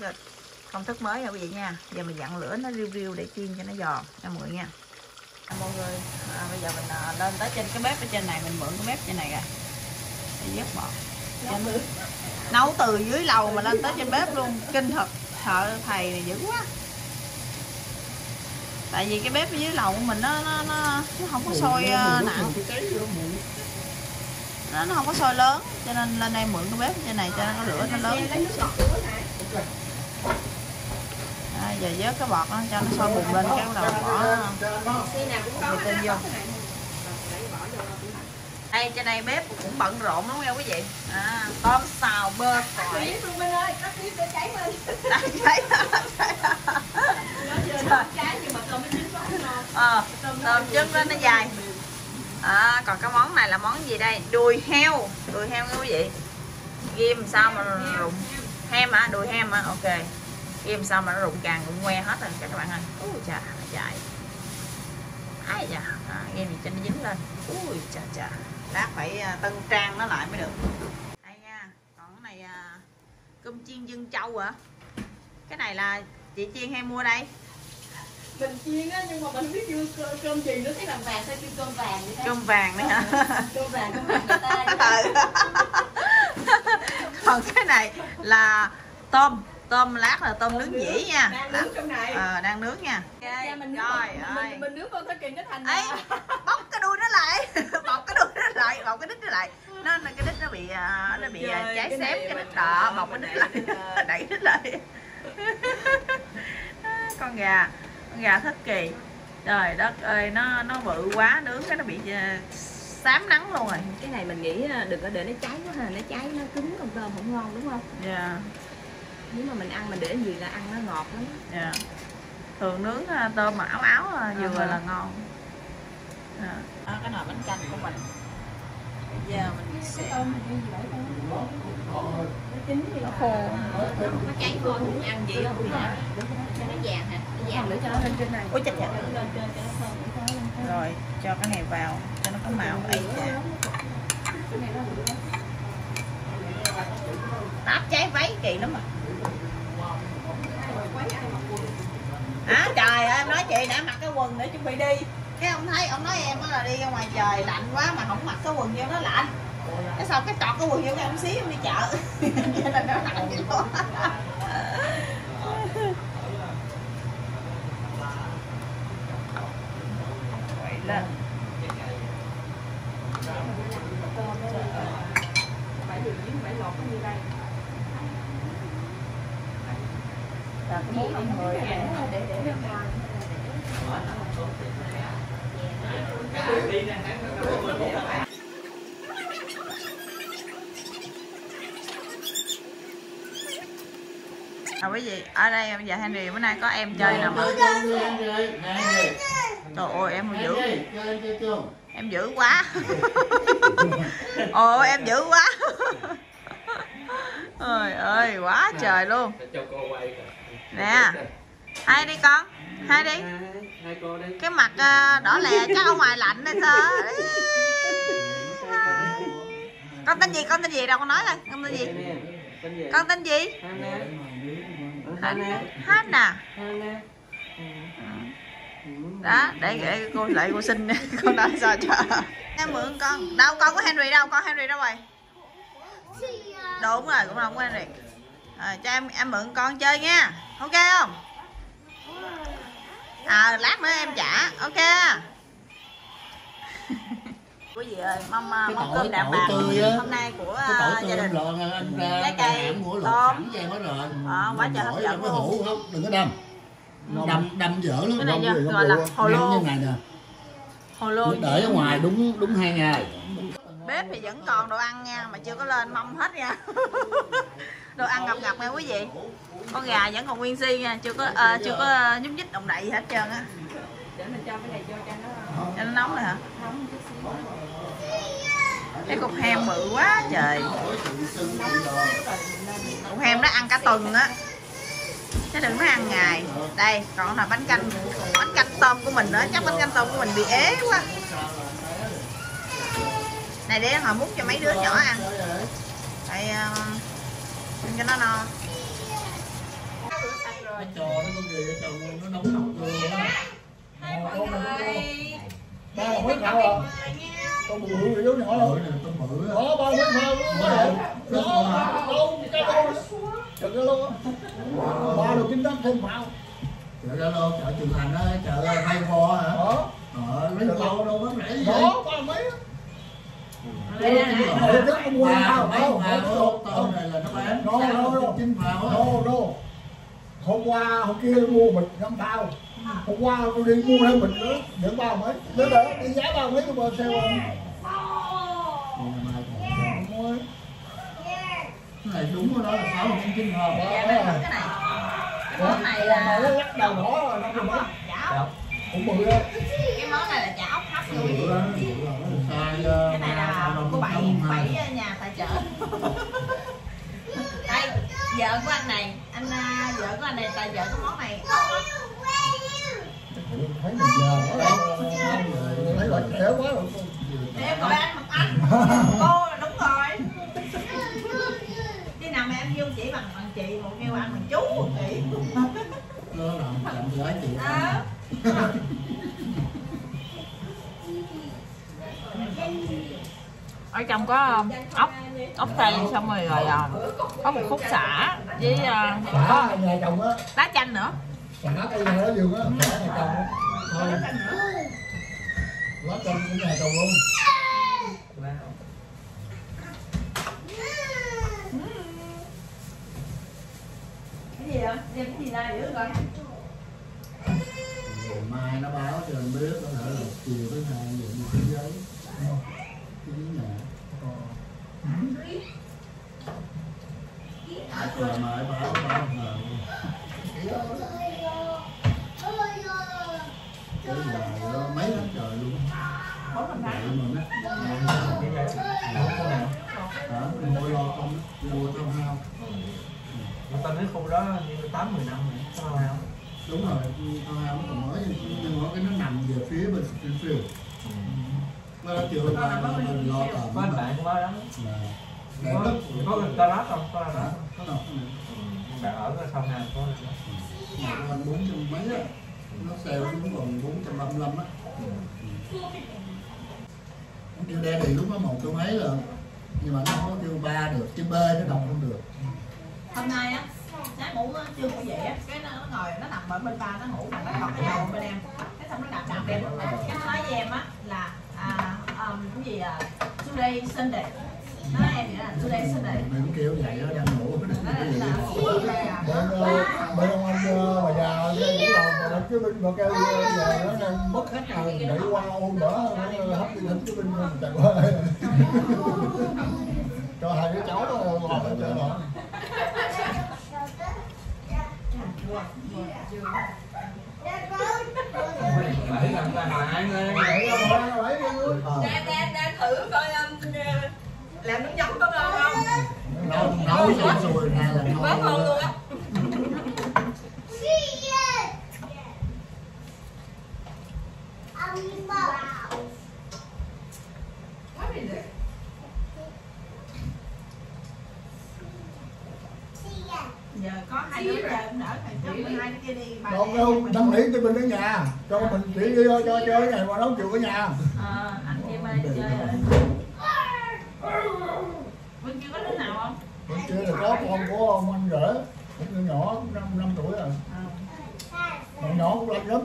công thức mới nha quý vị nha. Giờ mình dặn lửa nó review để chiên cho nó giòn nha mọi người nha mọi người à, bây giờ mình à, lên tới trên cái bếp ở trên này mình mượn cái bếp trên này rồi để vớt bọt. Trên... nấu từ dưới lầu mà lên tới trên bếp luôn. Kinh thật. Sợ thầy này dữ quá. Tại vì cái bếp ở dưới lầu của mình nó nó nó, nó không có sôi uh, nặng. nó nó không có sôi lớn cho nên lên đây mượn cái bếp trên này cho nó lửa nó lớn. À, giờ vớt cái bọt đó, cho nó sôi bùng lên cái đầu bỏ mì tươi vô. Đây trên đây bếp cũng bận rộn lắm nha quý vị. À, tôm xào bơ tỏi cháy ờ tôm trứng đó nó dài. À, còn cái món này là món gì đây? Đùi heo. Đùi heo nha quý vị. Ghim sao mà rụng? Hem hả? Đùi hem hả? Ok ghim sao mà nó rụng càng rụng que hết rồi các bạn ơi. Ui chà chạy. Ai da à, ghim gì cho nó dính lên. Ui chà chà. Lát phải à, tân trang nó lại mới được. Đây nha còn cái này à, cơm chiên dân châu hả? Cái này là chị chiên hay mua đây? Mình chiên á nhưng mà mình biết chưa cơm gì nữa thấy vàng vàng sao kêu cơm vàng vậy cơm vàng đấy hả? Cơm vàng cơm vàng người ta ừ. còn cái này là tôm tôm lát là tôm nướng dĩ nha. Đang nướng trong này. Ờ đang nướng nha. Dạ, okay. mình nướng rồi ơi mình, mình nướng con nó thành ấy bóc cái đuôi nó lại. Bọc cái đuôi nó lại bọc cái đít nó lại. Nó cái đít nó bị à, nó bị à, Trời, cháy cái xém cái đít đỏ bọc cái đít lại. đẩy đít lại. Con gà con gà thất kỳ. Trời đất ơi nó nó bự quá nướng cái nó bị à, xám nắng luôn rồi. Cái này mình nghĩ à, đừng có để nó cháy quá ha nó cháy nó cứng con tôm không ngon đúng không? Dạ nếu mà mình ăn mình để gì là ăn nó ngọt lắm. Dạ. Thường nướng à, tôm mà áo áo à, vừa À. là ngon. Dạ. Đó, cái nồi bánh canh của mình? Bây giờ mình sẽ tôm hay gì vậy thôi nó chín thì nó khô. Nó cháy muốn ăn gì? Không thì hả cho nó vàng hả? Nó vàng để cho nó lên trên này. Ôi lên trên cho nó thơm. Rồi cho cái này vào cho nó có màu ấy chà cái này nó lửa táp cháy váy kỳ lắm mà hả à trời ơi, em nói chị đã mặc cái quần để chuẩn bị đi. Cái ông thấy, ông nói em là đi ra ngoài trời lạnh quá mà không mặc cái quần vô nó lạnh. Cái sau cái trọt cái quần vô cái ông xí em đi chợ. Cho nên nó lạnh vậy đó Quậy lên phải điều gì phải lọt cái như đây là cái món ăn người để để để ra ngoài À quý vị, ở đây bây giờ Henry bữa nay có em chơi nè mà Trời ơi em dữ. Em dữ quá. Ồ em dữ quá. Trời ơi quá trời luôn. Nè Hai đi con Hai đi. Hai, hai cô đi. Cái mặt ờ, đỏ lè chắc ở ngoài lạnh hay sao Con tên gì con tên gì? Đâu con nói thôi Con tên gì? Nè tên gì? Con tên gì Hana Hana đó để để cô lại cô xin nha. con nói sao cho em mượn con. Đâu con có Henry đâu? Con Henry đâu rồi? Đúng rồi cũng không có Henry. Rồi cho em em mượn con chơi nha. Ok không? À lát nữa em trả. Ok quý vị ơi? Mâm à, cái tỏi cơm đạm bạc hôm nay của à, tươi gia đình. lợn anh ra Trái cây, tôm. em hết rồi. Ờ, quá trời hấp dẫn luôn. không? Đừng có đâm. Đâm đâm dở lắm Cái này nha, gọi là hồ lô. Như này nè. Hồ lô để ở ngoài đúng đúng hai ngày. Bếp thì vẫn còn đồ ăn nha mà chưa có lên mâm hết nha. Đồ ăn ngập ngập nha quý vị. Con gà vẫn còn nguyên si nha chưa có ờ, chưa có ờ, nhúc nhích động đậy gì hết trơn á. Để mình cho cái này vô cho nó cho nó nóng rồi hả? nóng cái cục hem bự quá trời. Cục hem nó ăn cả tuần á. Chứ đừng nói ăn ngày. Đây còn là bánh canh bánh canh tôm của mình nữa. Chắc bánh canh tôm của mình bị ế quá. Này để họ múc cho mấy đứa nhỏ ăn. Tại ờ, ăn cho nó no. Ba mấy thao à con bự yếu nhỏ này con bự đó ba mấy thao đó đó đâu cái đâu chừng cái luôn ba được chín tấm thêm phao chợ ra lô chợ trường thành á chợ hay kho hả? Đó. Ờ mấy lô đâu bán rẻ gì. Đó ba mấy đây Để trước nó mua mấy không không không. Này là nó bán Nó, nó, nó. chín phao á? Đâu đâu hôm qua hôm kia mua bịch năm tao hôm qua tôi đi mua thêm bịch nữa để ba mấy. Để đỡ đi giá ba mấy tôi bơ xe không cái này đúng rồi đó là sáu chín chín phao dạ cái này. Món này là nó lắc đầu đỏ rồi nó cũng mất chảo cũng bự đó cái món này là chả ốc hấp đó sai ờ, cái này là của bảy bảy nhà tài trợ. Đây vợ của anh này. Anh à, vợ của anh này tài trợ cái món này. Thấy mình giờ thấy là trẻ quá rồi em gọi anh mặt anh cô là đúng rồi khi nào mà em kêu chị bằng bằng chị còn kêu anh bằng chú chị nó làm làm gái chị ở trong có um, ốc ốc tây xong rồi rồi à, có một khúc xả với cả có nhà chồng á. lá chanh nữa cả cây nhà đó vườn á? Cả nhà chồng á thôi. Lá chanh của nhà chồng luôn. Cái gì vậy? Đem cái gì ra giữ coi. Rồi mai nó báo cho anh biết có thể là chiều thứ hai vậy một cái giấy. Cái giấy nhà. Rồi mai báo có lắm có gần Tarat không? Có đâu có bạn ở cái sau hàng có anh bốn trăm mấy á nó sale đúng còn bốn trăm ba mươi lăm á. Nó kêu đe thì lúc đó một cái mấy rồi nhưng mà nó không có kêu ba được chữ b nó đọc không được. Hôm nay á sáng ngủ chưa ngủ dậy á cái nó, nó ngồi nó nằm ở bên ba nó ngủ còn nó thọt cái đầu bên em cái xong nó đạp đạp em cái nó nói với em á là à, um, cái gì à today Sunday Đó em nghĩ là tôi đây sẽ để Mày cũng kêu vậy đó, đang ngủ Đó là ngủ ở đây à bên ờ, bên ông anh ờ, bà già cái cũng là bên mà kêu ờ, nó đang mất khách nào để qua ôn đỡ nó hấp đi thỉnh chứ bên mình chạy qua cho hai đứa cháu đó ngồi ở chơi đó Bảy lần ta hại lên. Để ra ngoài, ra ngoài đi vui. Đang đang đang thử coi um, làm nước chấm có ngon không? Nấu nấu xong rồi ra là nấu Bớt ngon luôn á Giờ có hai đứa giờ cũng đỡ thầy chứ hai đứa kia đi bà Đâu lẹ đâu, mình tụi mình ở nhà. Cho mình chỉ đi cho, cho chơi ngày mà nấu chiều ở nhà. Ờ, anh kia đây chơi rồi. Bên kia có đứa nào không? Bên kia là có con của ông anh rể. Đứa nhỏ, năm năm tuổi rồi. Ờ. Còn nhỏ cũng lạnh lắm.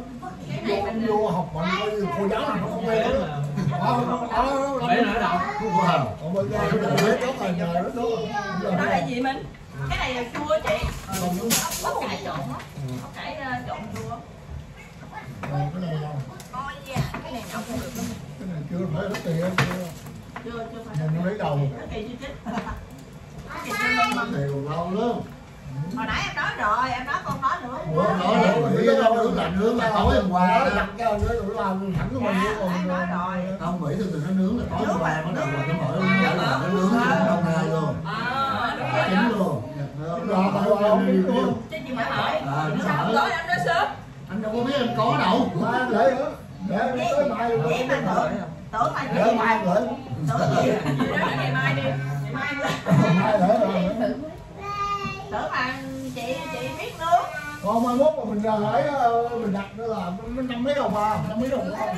Vô, vô học như cô giáo nào nó không quen đó Đó, đó, đó, Bảy nữa đâu? Còn bên kia nó để có ở nhà đó đó Đó. Là gì Minh? Cái này là chua chị. Ốc cải trộn á. Ốc cải ờ, trộn chua Rồi, cái này nha Cái này không được đâu. cái này chưa phải hết tiền chưa Chưa, chưa phải Nhìn nó lấy đầu Nó kỳ mâm. Thì còn lâu lắm Hồi nãy em nói rồi, em nói con nói nữa Ủa, nói là nghĩ là nướng là nướng là tối hôm qua đó. Đặt ra nó làm thẳng của mình luôn em nói rồi. Không nghĩ từ từ nó nướng là tối hôm qua bắt đầu là nó mở nó là nó nướng là hôm nay luôn Chính luôn Rồi, tại sao không Chứ chị phải hỏi nó Sao không nói em nói sớm Anh đâu có biết anh có đâu. Mai để nữa Để đi tới mai luôn Vậy mà tưởng Tưởng là Để mai gửi Tưởng gì ngày mai đi Ngày mai để rồi Tưởng là chị chị biết nước Còn mai mốt mà mình ra ấy ờ, mình đặt nó là nó năm mấy đồng à? Năm mấy đồng không.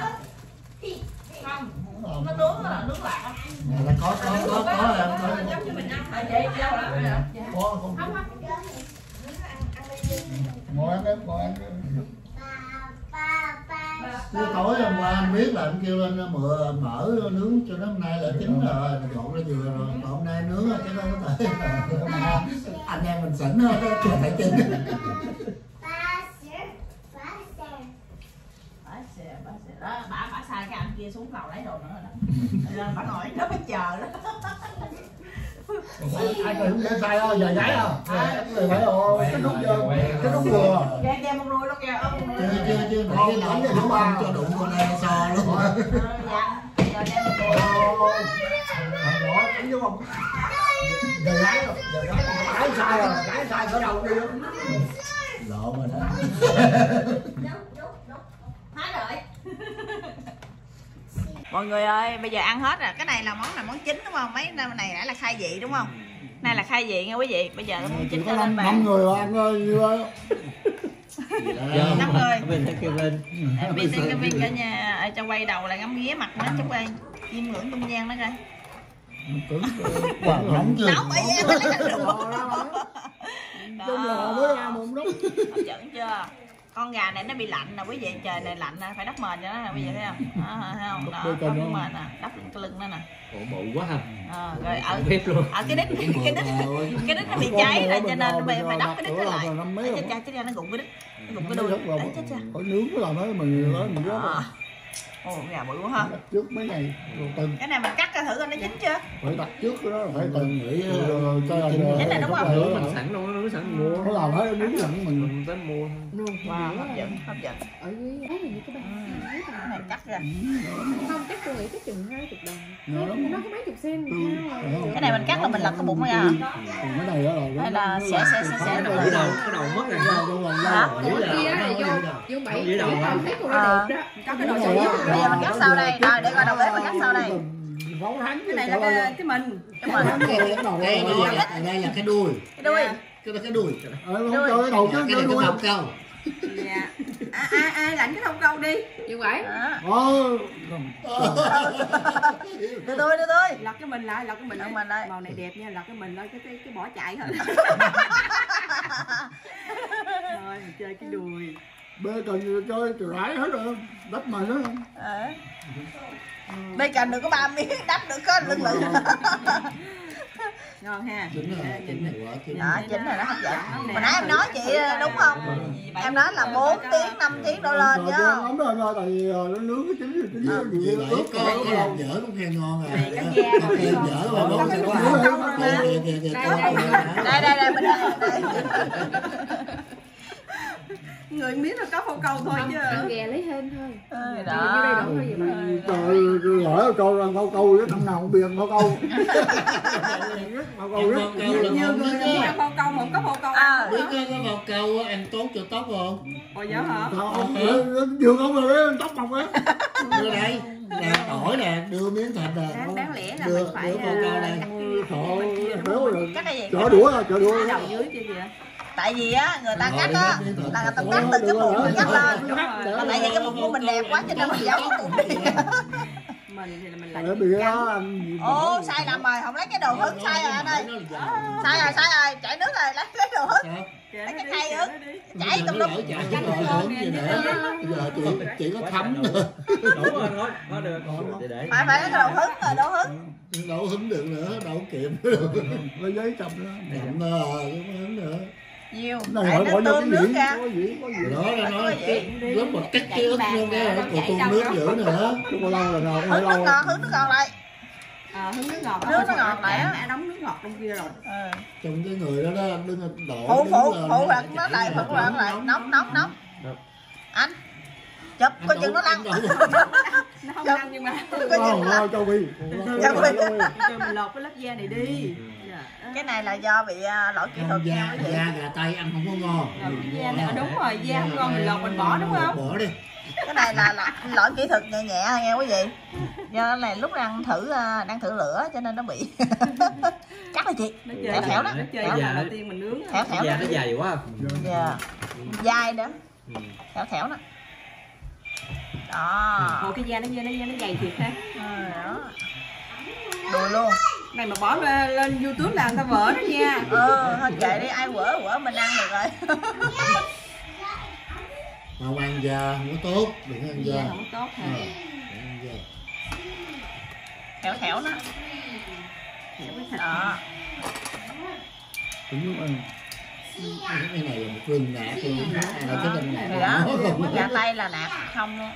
Không. Nó nướng là nướng lạc là có có có có em có. Giống như mình ăn À vậy đâu đó có không. Ngồi ăn em ngồi ăn em Chứ tối hôm qua anh biết là anh kêu lên mượn mở nướng cho nó hôm nay là chín rồi dọn ra vừa rồi mà hôm nay nướng cái đó có thể là anh em mình sỉnh hết á chưa phải chín. Đó, bà bà sai cái anh kia xuống lầu lấy đồ nữa rồi đó Rồi bà ngồi đó mới chờ đó ai cười không sai đâu giờ gái à người phải rồi cái nút vô cái nút vừa nghe kè một nồi nó kìa, ông. một chưa chưa chưa nãy cái không ăn cho đụng con em so luôn Ờ, Dạ, giờ đem rồi nồi thằng vô không giờ gái rồi giờ gái gái sai rồi gái sai cỡ đầu đi lộ rồi đó Mọi người ơi, bây giờ ăn hết rồi. Cái này là món là món chính đúng không? Mấy năm này đã là khai vị đúng không? Này là khai vị nha quý vị. Bây giờ cái món chính cho năm lên năm bàn. người mà ăn ơi như vậy Năm người. Bên thấy Kevin. Vì tên cái viên cả nhà ở trong quay đầu là ngắm nghía mặt nó chúc ơi. Diêm ngưỡng tung giang đó coi. nóng chưa Nóng bởi em lấy được. trong lò mới ra một nóng Hấp dẫn chưa? Con gà này nó bị lạnh nè quý vị, trời này lạnh nè, phải đắp mền cho nó nè, bây giờ thấy không? Đó, thấy không? Đó, Đắp mền nè, đắp cái lưng nó nè. Ủa bự quá ha. Ờ, rồi ở Bếp luôn. ở cái đít cái đít cái đít nó bị cháy rồi cho nên phải phải đắp cái đít lại chết cha chết cha nó gụng cái đít nó gụng cái đuôi chết cha có nướng làm hết mình nói mình Đó. đó ồ gà bự quá ha. Trước mấy ngày. Rồi từng. Cái này mình cắt ra thử coi nó chín chưa? Phải đặt trước cái đó là phải từng nghĩ rồi cho là Cái này đúng không? Nướng mình sẵn đâu, nướng sẵn mua. nó làm hết nướng sẵn mình. Mình tới mua. wow hấp dẫn hấp dẫn. Ở dưới ấy hình như cái bàn cái này cắt ra không chắc tôi nghĩ chắc chừng hai chục đồng nó có mấy chục sen Ừ. cái này mình cắt là mình lật cái bụng ra à cái này Hay là xẻ, xẻ, xẻ, xẻ Cái đầu, cái đầu, cái đầu mất rồi. Hả? Kia là vô vô bảy Dưới đầu thấy cô Ờ. nó đẹp đó có cái đầu rồi bây giờ mình cắt sau đây rồi để coi đầu bếp mình cắt sau đây cái này là cái, cái mình đúng rồi đây đây là cái đuôi cái đuôi cái là cái đuôi Ờ, không cái đầu cái cái này cái đuôi họng câu dạ. À, ai ai lạnh cái thông câu đi. Vậy đó Ờ, đưa tôi đưa tôi. Lật cái mình lại lật cái mình Lật mình lại. màu này đẹp nha lật cái mình lại cái cái, cái bỏ chạy thôi. Rồi mình chơi cái đùi. Bê cần chơi từ rải hết rồi đắp mày nữa Ờ. bacon được có ba miếng đắp được có lưng lưng ngon ha. Chính chính là quả chính đó chính là nó hấp dẫn. Hồi nãy em nói chị đúng không? Em nói là 4 tiếng 5 tiếng đổ lên Rồi, chứ lắm rồi rồi tại vì ờ, nó nướng cái chín thì chín Ờ. cái gì vậy ướp vậy có có làm dở cũng khen ngon à. Rồi, khen dở mà cái sẽ quá. rồi Đây, đây. đây đây đây bên đây đây. Người biết là có phô câu thôi chứ. ăn ghè lấy thêm thôi. Ừ, Vô đây đó đổ thôi vậy trời ơi, tôi hỏi câu là câu câu với thằng nào không biết câu. Câu câu câu rất câu là nhiều người ăn phô câu. Mà có phô câu À. biết cái bọc câu ăn tốt cho tóc không ồ vậy hả? Không vừa không rồi tóc mọc á. Đưa đây là tỏi nè đưa miếng thịt nè. Đáng, đáng lẽ là đưa mình phải đưa con câu đây. cái này. gì? Chở đũa rồi chở đũa. Đầu dưới kia kìa tại vì á người ta Rồi, cắt á là người ta cắt từ cái bụng mình cắt lên. Rồi. mà tại vì cái bụng của mình đẹp quá cho nên mình giấu cái bụng đi. Mình thì là mình cái ô sai lầm rồi không lấy cái đồ hứng sai rồi anh ơi. Sai rồi sai rồi chảy nước rồi lấy lấy đồ hứng kệ Lấy cái đi, khay kệ ức. nó đi. Chảy tùm lum. rồi giờ chỉ chỉ có thấm nữa. đủ rồi thôi có được. Phải phải lấy cái đồ hứng rồi đồ hứng đâu hứng được nữa đâu kịp lấy giấy chọc đó đậm rồi không hứng nữa nhiều. Này để hỏi nó bỏ vô cái nước gì? ra. Có gì? Có gì? Đó là nói cái lúc mà cắt cái ức vô cái rồi còn tuôn nước nữa nữa. có lâu là nào? Nước lâu ngọt hứng nước ngọt lại. À, hứng nước ngọt. Nước nó ngọt lại á. đóng nước ngọt trong kia rồi. Ừ. trong cái người đó đó đứng đổ phụ phụ lên phụ nó là nó lại phụ nó lại. Nóng nóng nóng anh chụp coi chừng nó lăn. Nó không Chồng. ăn nhưng mà coi chừng nó lăn. Châu Bi Châu Bi. cho mình lột cái lớp da này đi. Dạ. Cái này là do bị à, lỗi kỹ thuật nha da quý vị da gà tây ăn không có ngon. Cái da à, đúng rồi da không ngon mình lột mình bỏ đúng không? bỏ đi. Cái này là, là lỗi kỹ thuật nhẹ nhẹ thôi nha quý vị. Do này lúc đang thử à, đang thử lửa cho nên nó bị chắc là chị. Nó Khéo khéo đó. nó chơi Khéo. lần đầu tiên mình nướng khéo khéo da đó. nó dày quá. Dạ. dai nữa Ừ. khéo khéo đó. Đó. Ồ cái da nó da nó da nó dày thiệt ha. Ừ, đó. Đùi luôn này mà bỏ lên, lên youtube là người ta vỡ đó nha. Ờ thôi kệ đi ai quở quở mình ăn được rồi. Mà ăn da không có tốt đừng ăn da da không tốt Ờ, hả đừng ăn da khéo khéo đó. Đó. Cũng ăn. Cái này là một rừng nạc luôn cái rừng nạc thì đó nó không. gà tây là nạc không luôn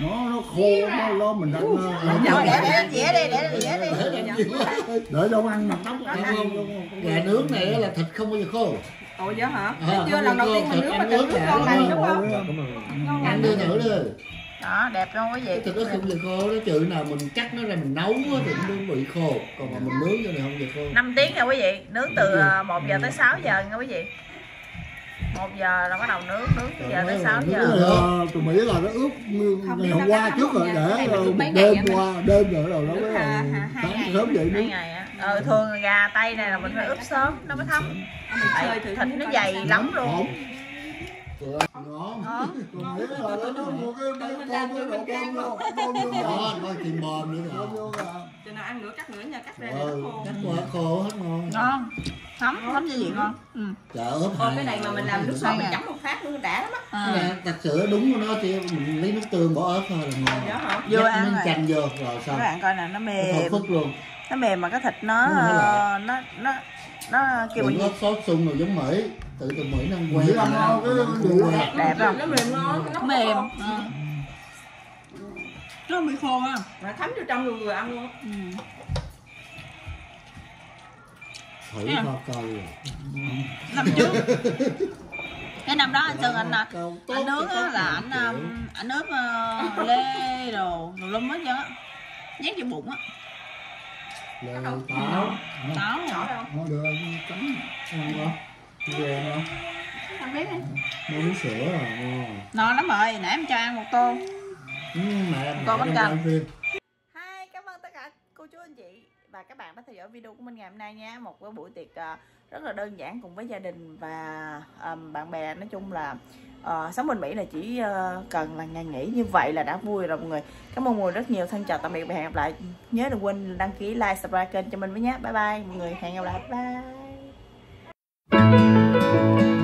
nó nó khô nó lo mình đặt rồi để để để lên dĩa đi. để đâu ăn mặt tóc Không, không. gà nướng này á là thịt không bao giờ khô. Ồ vậy hả? À, Thấy chưa? lần đầu tiên mình nướng ăn mà thịt nước nè. ngon lành đúng không? ơn. Ngon ăn lành đưa thử đi đó đẹp luôn quý cái vị thịt nó không bao giờ khô nó trừ nào mình cắt nó ra mình nấu á thì nó bị khô. Còn mà mình nướng vô này không bao giờ khô. 5 tiếng nha quý vị. Nướng từ 1 giờ tới 6 giờ nha quý vị 1 giờ là bắt đầu nướng nướng từ giờ tới 6 giờ. Ờ, tôi nghĩ là nó ướp ngày hôm qua trước rồi để ờ, một đêm qua đêm rồi rồi nó mới hà- ờ, sáng sớm ngày á. Ờ thường gà tây này là mình phải ướp sớm nó mới thấm. Tại thịt nó dày lắm luôn ngon Đó. nghĩ là nó nướng một cái cái con với bom vô gà ngon coi chim bom nữa gà cho nó ăn nữa cắt nữa nha cắt ra để nó khô cắt qua khô hết ngon ngon thấm thấm như vậy ngon ừ. chợ ướp Ồ, hai cái này mà mình làm nước sốt mình chấm một phát nữa đã lắm á Ừ. Nè, thật sự đúng của nó chỉ mình lấy nước tương bỏ ớt thôi là ngon Dạ Dắt ăn rồi. chanh vô rồi các xong bạn coi nè nó nó mềm thơm phức luôn nó mềm mà cái thịt nó Nó nó nó nó kêu có sốt sung rồi giống mỹ. Tự từ mỹ nó ăn quen Mỹ rồi ăn ngon, cái- đẹp không? Nó mềm ngon nó mềm. khô. nó bị khô á. Mà thấm vô trong luôn vừa ăn luôn. Ừ. thử À. kho coi rồi. Năm trước. Cái năm đó anh sơn anh à, Câu tốt anh nướng á là anh anh ướp uh, lê đồ đồ lum hết trơn á. Nhét vô bụng á Lê táo. Táo nhỏ đâu nó được chấm ăn không? Không? ăn biết đi mua uống sữa rồi ngon ngon lắm rồi nãy em cho ăn một tô. Ừ, mẹ mẹ Con bánh canh. Hi, cảm ơn tất cả cô chú anh chị và các bạn đã theo dõi video của mình ngày hôm nay nha. Một cái buổi tiệc à, rất là đơn giản cùng với gia đình và um, bạn bè. Nói chung là uh, sống bên Mỹ là chỉ uh, cần là ngày nghỉ như vậy là đã vui rồi mọi người. Cảm ơn mọi người rất nhiều. Thân chào tạm biệt và hẹn gặp lại. Nhớ đừng quên đăng ký like subscribe kênh cho mình với nhé. Bye bye mọi người. Hẹn gặp lại. Bye.